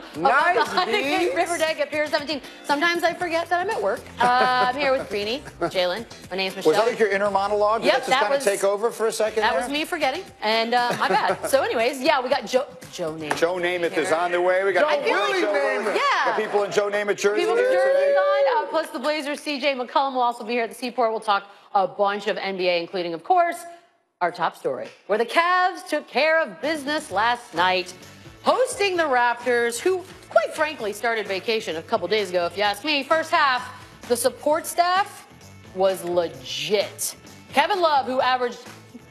from Nice, above the Honda Gate Dees. River Deck at Pier 17. Sometimes I forget that I'm at work. Uh, I'm here with Greeny, Jalen. My name's Michelle. Was that like your inner monologue? Yep, that just that kind of was- take over for a second That there? was me forgetting, and uh, my bad. so, anyways, yeah, we got Joe. Joe Namath. Joe Namath is on the way. We got Joe in Willie Joe- Namath. Yeah. got people in Joe Namath jerseys People here Jersey's on, uh, plus the Blazers. CJ McCollum will also be here at the Seaport. We'll talk a bunch of NBA, including, of course, our top story, where the Cavs took care of business last night, hosting the Raptors, who, quite frankly, started vacation a couple days ago, if you ask me. First half, the support staff was legit. Kevin Love, who averaged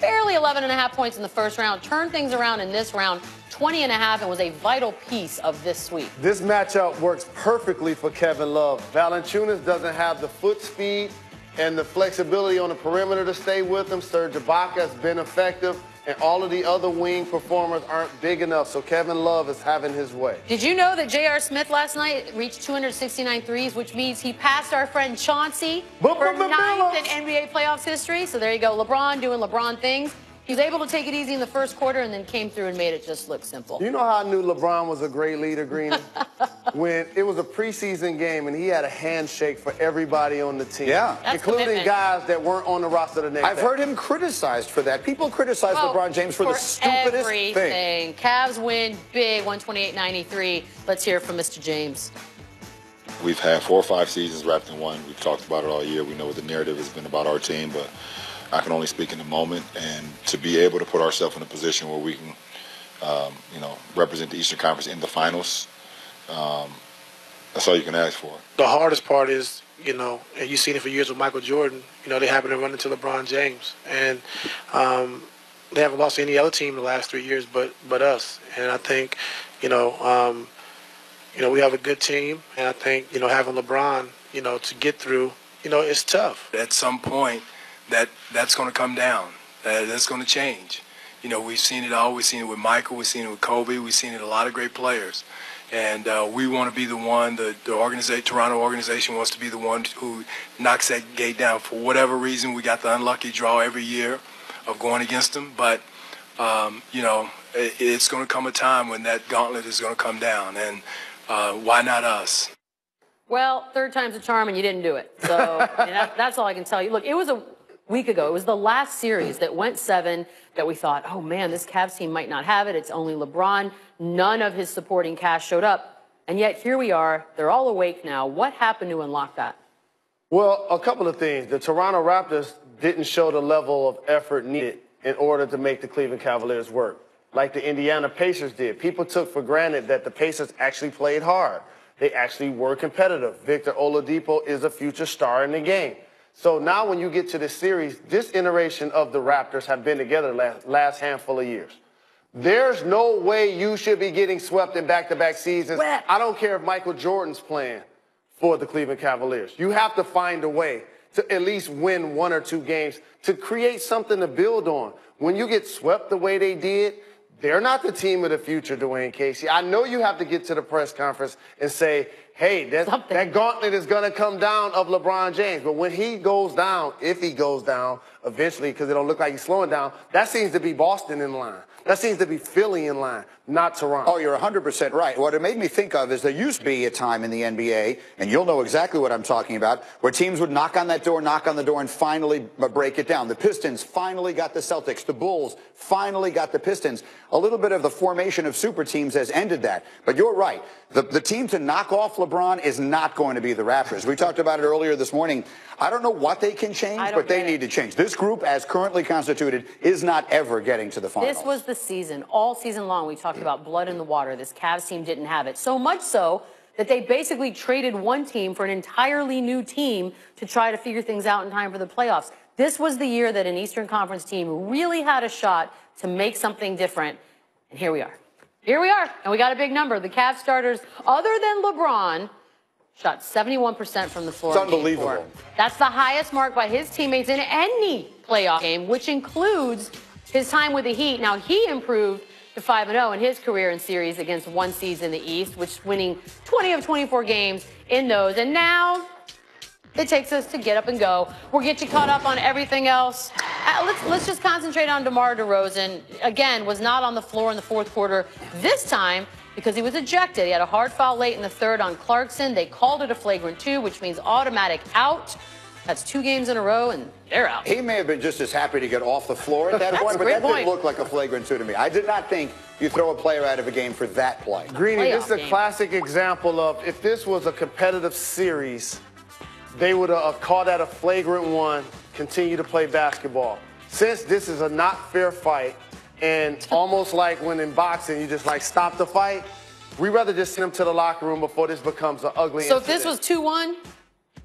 barely 11 and a half points in the first round, turned things around in this round, 20 and a half, and was a vital piece of this sweep. This matchup works perfectly for Kevin Love. Valanciunas doesn't have the foot speed and the flexibility on the perimeter to stay with him. Serge Ibaka's been effective, and all of the other wing performers aren't big enough. So Kevin Love is having his way. Did you know that J.R. Smith last night reached 269 threes, which means he passed our friend Chauncey for ninth in NBA playoffs history? So there you go. LeBron doing LeBron things. He was able to take it easy in the first quarter and then came through and made it just look simple. You know how I knew LeBron was a great leader, Greeny? when it was a preseason game and he had a handshake for everybody on the team. Yeah. That's including commitment. guys that weren't on the roster the next I've day. heard him criticized for that. People criticize Well, LeBron James for, the stupidest everything. thing. Cavs win big, 128-93. Let's hear from Mr. James. We've had four or five seasons wrapped in one. We've talked about it all year. We know what the narrative has been about our team, but I can only speak in the moment. And to be able to put ourselves in a position where we can, um, you know, represent the Eastern Conference in the finals, um, that's all you can ask for. the hardest part is, you know, and you've seen it for years with Michael Jordan. You know, they happen to run into LeBron James, and um, they haven't lost to any other team in the last three years, but but us. And I think, you know, um, you know, we have a good team, and I think, you know, having LeBron, you know, to get through, you know, it's tough. at some point that that's going to come down. That, that's going to change. You know, we've seen it all. We've seen it with Michael. We've seen it with Kobe. We've seen it a lot of great players. And uh, we want to be the one, the, the organization, Toronto organization wants to be the one who knocks that gate down. For whatever reason, we got the unlucky draw every year of going against them. But, um, you know, it, it's going to come a time when that gauntlet is going to come down. And uh, why not us? Well, third time's a charm, and you didn't do it. So that, that's all I can tell you. Look, it was a week ago. It was the last series that went seven that we thought, oh man, this Cavs team might not have it. It's only LeBron. None of his supporting cast showed up. And yet here we are. They're all awake now. What happened to unlock that? Well, a couple of things. The Toronto Raptors didn't show the level of effort needed in order to make the Cleveland Cavaliers work, like the Indiana Pacers did. People took for granted that the Pacers actually played hard. They actually were competitive. Victor Oladipo is a future star in the game. So now when you get to this series, this iteration of the Raptors have been together last, last handful of years. There's no way you should be getting swept in back-to-back seasons. I don't care if Michael Jordan's playing for the Cleveland Cavaliers. You have to find a way to at least win one or two games to create something to build on. When you get swept the way they did, they're not the team of the future, Dwane Casey. I know you have to get to the press conference and say, hey, that, Something. that gauntlet is going to come down of LeBron James. But when he goes down, if he goes down eventually, because it don't look like he's slowing down, that seems to be Boston in line. That seems to be Philly in line, not Toronto. Oh, you're 100% right. What it made me think of is there used to be a time in the NBA, and you'll know exactly what I'm talking about, where teams would knock on that door, knock on the door, and finally uh, break it down. The Pistons finally got the Celtics. The Bulls finally got the Pistons. A little bit of the formation of super teams has ended that. But you're right. The, the team to knock off LeBron is not going to be the Raptors. We talked about it earlier this morning. I don't know what they can change, but they it. need to change. This group, as currently constituted, is not ever getting to the finals. This was the season. All season long, we talked about blood in the water. This Cavs team didn't have it. So much so that they basically traded one team for an entirely new team to try to figure things out in time for the playoffs. This was the year that an Eastern Conference team really had a shot to make something different. And here we are. Here we are. And we got a big number. The Cavs starters, other than LeBron, shot 71% from the floor. It's unbelievable. That's the highest mark by his teammates in any playoff game, which includes his time with the Heat. Now, he improved to 5 0 in his career in series against one seeds in the East, which winning 20 of 24 games in those. And now it takes us to get up and go. We'll get you caught up on everything else. Uh, let's let's just concentrate on DeMar DeRozan. Again, was not on the floor in the fourth quarter. This time, because he was ejected. He had a hard foul late in the third on Clarkson. They called it a flagrant two, which means automatic out. That's two games in a row, and they're out. He may have been just as happy to get off the floor at that point, but that point. didn't look like a flagrant two to me. I did not think you throw a player out of a game for that play. Greeny, this is a game. classic example of if this was a competitive series, they would have uh, called that a flagrant one, continue to play basketball. Since this is a not fair fight, and almost like when in boxing you just like stop the fight, we rather just send them to the locker room before this becomes an ugly. So if this was 2 1,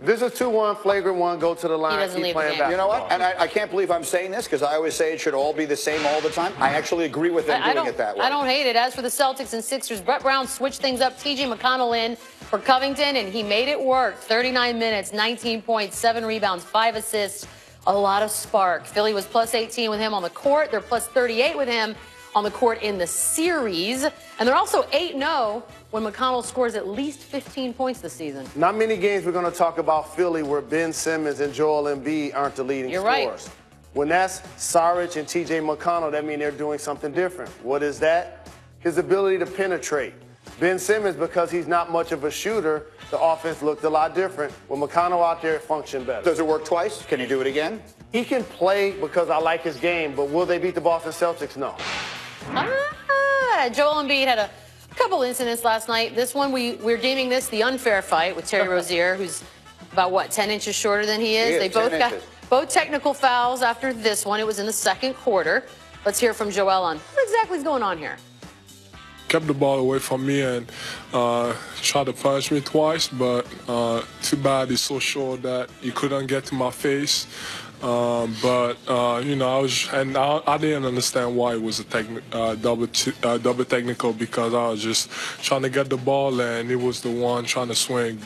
this is two one flagrant one, go to the line, doesn't keep leave the playing game. basketball. You know what? And I, I can't believe I'm saying this because I always say it should all be the same all the time. I actually agree with them I, I doing don't, it that way. I don't hate it. As for the Celtics and Sixers, Brett Brown switched things up. TJ McConnell in for Covington, and he made it work. 39 minutes, 19 points, seven rebounds, five assists, a lot of spark. Philly was plus 18 with him on the court. They're plus 38 with him on the court in the series. And they're also 8 0 when McConnell scores at least 15 points this season. Not many games we're going to talk about Philly where Ben Simmons and Joel Embiid aren't the leading You're right. scorers. When that's Saric and TJ McConnell, that means they're doing something different. What is that? His ability to penetrate. Ben Simmons, because he's not much of a shooter, the offense looked a lot different. With McConnell out there, it functioned better. Does it work twice? Can he do it again? He can play because I like his game, but will they beat the Boston Celtics? No. Ah, Joel Embiid had a couple incidents last night. This one, we, we're deeming this the unfair fight with Terry Rozier, who's about, what, 10 inches shorter than he is? He is, they 10 both got inches. both technical fouls after this one. It was in the second quarter. Let's hear from Joel on what exactly is going on here. kept the ball away from me and uh, tried to punish me twice, but uh, too bad he's so short that he couldn't get to my face. Um, but uh, you know, I was, and I, I didn't understand why it was a techni- uh, double t- uh, double technical because I was just trying to get the ball and it was the one trying to swing.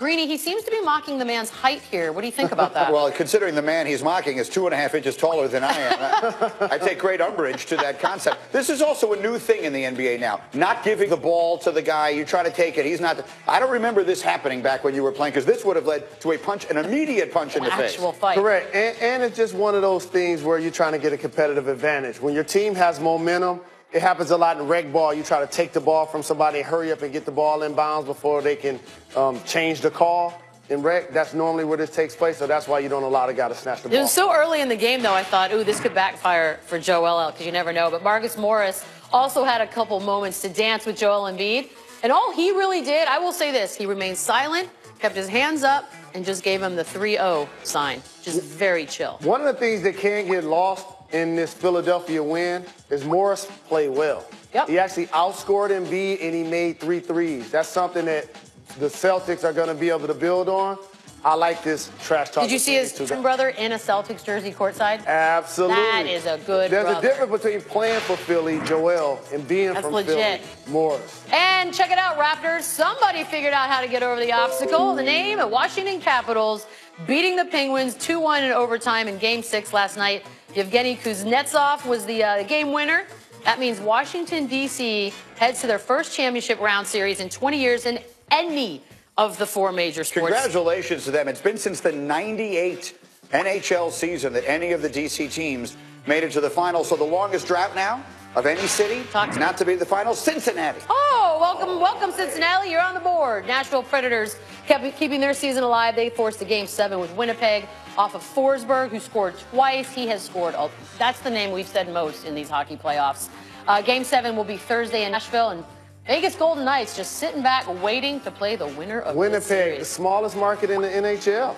Greeny, he seems to be mocking the man's height here. What do you think about that? Well, considering the man he's mocking is two and a half inches taller than I am, I, I take great umbrage to that concept. This is also a new thing in the NBA now. Not giving the ball to the guy. You try to take it. He's not. I don't remember this happening back when you were playing because this would have led to a punch, an immediate punch in An the face. actual fight. Correct. And, and it's just one of those things where you're trying to get a competitive advantage. When your team has momentum, it happens a lot in rec ball. You try to take the ball from somebody, hurry up and get the ball in bounds before they can um, change the call. In rec, that's normally where this takes place, so that's why you don't allow the guy to snatch the ball. It was so early in the game, though, I thought, ooh, this could backfire for Joel L, because you never know. But Marcus Morris also had a couple moments to dance with Joel Embiid. And all he really did, I will say this, he remained silent, kept his hands up, and just gave him the 3 0 sign. Just very chill. One of the things that can't get lost in this Philadelphia win is Morris played well. Yep. He actually outscored Embiid and he made three threes. That's something that the Celtics are going to be able to build on. I like this trash talk. Did you see his between these two twin brother in a Celtics jersey courtside? Absolutely. That is a good There's brother. a difference between playing for Philly, Joel, and being That's from legit. Philly, Morris. And check it out, Raptors. Somebody figured out how to get over the obstacle. The name, of Washington Capitals, beating the Penguins 2 1 in overtime in game six last night. Yevgeny Kuznetsov was the uh, game winner. That means Washington, D.C. heads to their first championship round series in 20 years in any of the four major sports. Congratulations to them. It's been since the 98 NHL season that any of the DC teams made it to the final. So the longest drought now of any city Talk to me. not to be the final, Cincinnati. Oh, welcome, welcome, Cincinnati. You're on the board. Nashville Predators kept keeping their season alive. They forced a game seven with Winnipeg off of Forsberg, who scored twice. He has scored. A, that's the name we've said most in these hockey playoffs. Uh, game seven will be Thursday in Nashville, and Vegas Golden Knights just sitting back, waiting to play the winner of this Winnipeg, the smallest market in the NHL.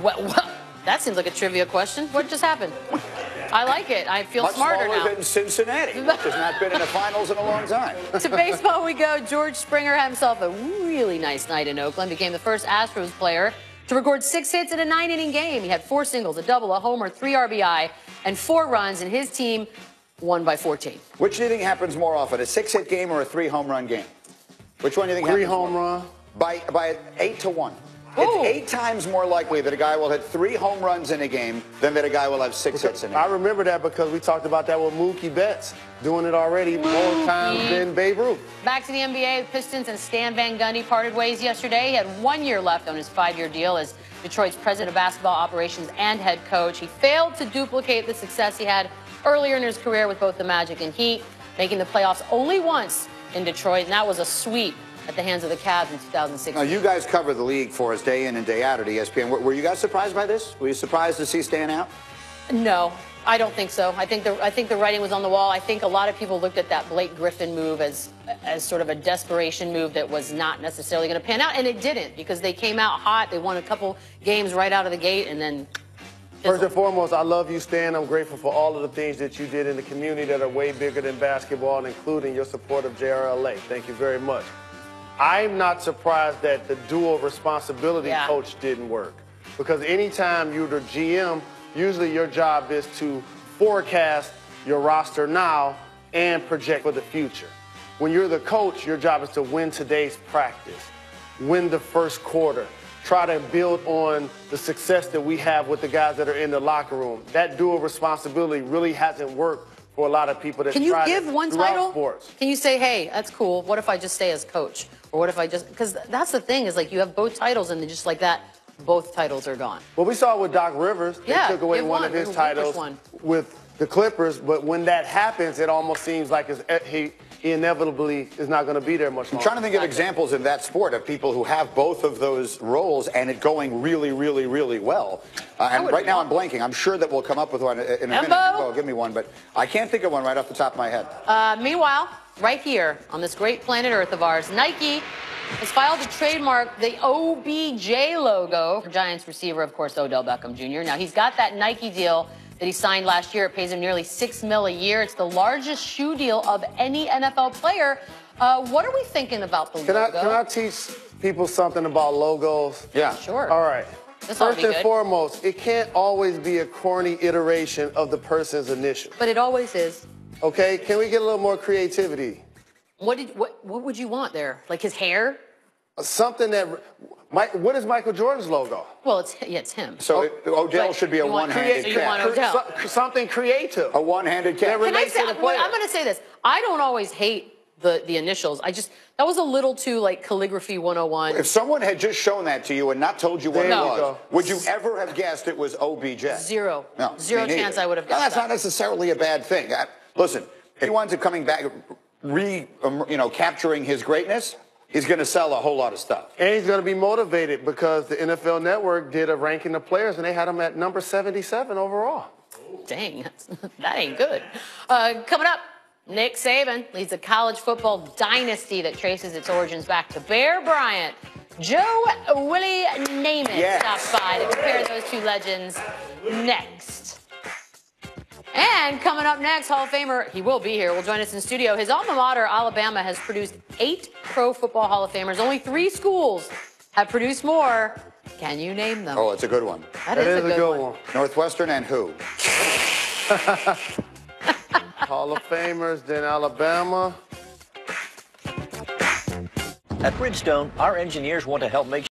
What, what? That seems like a trivia question. What just happened? I like it. I feel Much smarter smaller now. than Cincinnati, which has not been in the finals in a long time. to baseball we go. George Springer had himself a really nice night in Oakland. Became the first Astros player to record six hits in a nine-inning game. He had four singles, a double, a homer, three RBI, and four runs, and his team won by 14. Which do you think happens more often, a six-hit game or a three-home run game? Which one do you think Three happens home more? run. By, by eight to one. Ooh. It's oh. eight times more likely that a guy will hit three home runs in a game than that a guy will have six hits in a I game. I remember that because we talked about that with Mookie Betts doing it already more times than Babe Ruth. Back to the NBA, the Pistons and Stan Van Gundy parted ways yesterday. He had one year left on his five-year deal as Detroit's president of basketball operations and head coach. He failed to duplicate the success he had earlier in his career with both the Magic and Heat, making the playoffs only once in Detroit, and that was a sweep at the hands of the Cavs in 2016. Now, you guys cover the league for us day in and day out at ESPN. Were, were you guys surprised by this? Were you surprised to see Stan out? No, I don't think so. I think the I think the writing was on the wall. I think a lot of people looked at that Blake Griffin move as as sort of a desperation move that was not necessarily going to pan out, and it didn't because they came out hot. They won a couple games right out of the gate, and then. First and foremost, I love you, Stan. I'm grateful for all of the things that you did in the community that are way bigger than basketball, including your support of JRLA. Thank you very much. I'm not surprised that the dual responsibility Yeah. coach didn't work. Because anytime you're the GM, usually your job is to forecast your roster now and project for the future. When you're the coach, your job is to win today's practice, win the first quarter, try to build on the success that we have with the guys that are in the locker room. That dual responsibility really hasn't worked for a lot of people that Can you give one title? sports. Can you say, hey, that's cool. What if I just stay as coach? Or what if I just because that's the thing is like you have both titles and then just like that, both titles are gone. Well, we saw with Doc Rivers. They Yeah, took away one won. of his titles with the Clippers, but when that happens, it almost seems like eh, he, he inevitably is not going to be there much longer. I'm trying to think of examples in that sport of people who have both of those roles and it going really, really, really well. Uh, and right now I'm blanking. I'm sure that we'll come up with one in a minute. Embo? Oh, give me one, but I can't think of one right off the top of my head. Uh, meanwhile, right here on this great planet Earth of ours, Nike has filed to trademark the OBJ logo for Giants receiver, of course, Odell Beckham Jr. Now he's got that Nike deal that he signed last year. It pays him nearly six mil a year. It's the largest shoe deal of any NFL player. Uh, what are we thinking about the Can I, logo? can I teach people something about logos? Yeah. Sure. All right. This ought to First and good. foremost, it can't always be a corny iteration of the person's initial. But it always is. Okay? Can we get a little more creativity? What did what what would you want there? Like his hair? Something that. Mike, what is Michael Jordan's logo? Well, it's yeah, it's him. So it, Odell But should be a you one-handed create- you want. Odell. So- something creative. A one-handed catch. Never- Can I say? to the wait. I'm going to say this. I don't always hate the the initials. I just that was a little too like calligraphy 101. If someone had just shown that to you and not told you what There it you was, go. would you ever have guessed it was OBJ? Zero. No, Zero me neither. chance I would have Now, guessed that's that. not necessarily a bad thing. I- listen, if he winds up coming back, re, um, you know, capturing his greatness, he's going to sell a whole lot of stuff. And he's going to be motivated because the NFL Network did a ranking of players and they had him at number 77 overall. Dang, that ain't good. Uh, coming up, Nick Saban leads a college football dynasty that traces its origins back to Bear Bryant. Joe Willie Namath Yes. stops by to compare those two legends next. And coming up next, Hall of Famer, he will be here, will join us in studio. His alma mater, Alabama, has produced eight Pro Football Hall of Famers. Only three schools have produced more. Can you name them? Oh, it's a good one. that That is a good one. Northwestern and who? Hall of Famers, then Alabama. At Bridgestone, our engineers want to help make